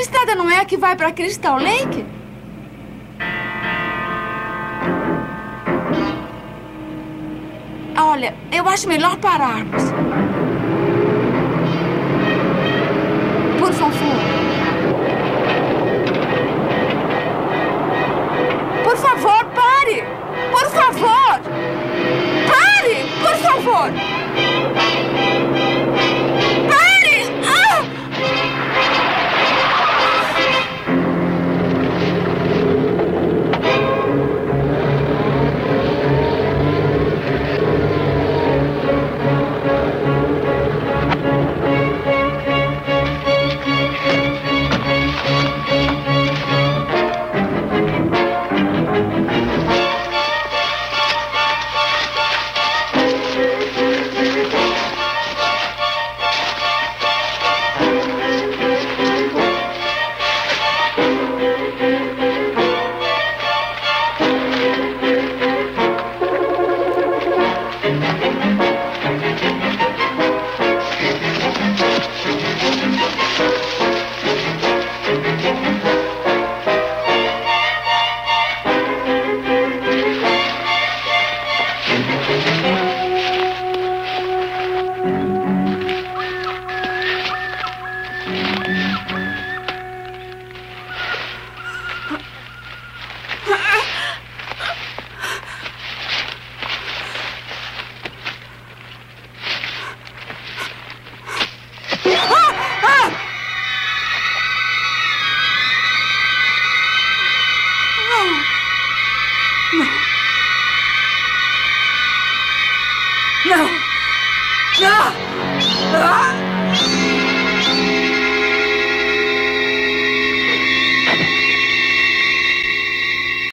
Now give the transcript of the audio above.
estrada não é a que vai para Crystal Lake? Olha, eu acho melhor pararmos. Não! Não! Ah!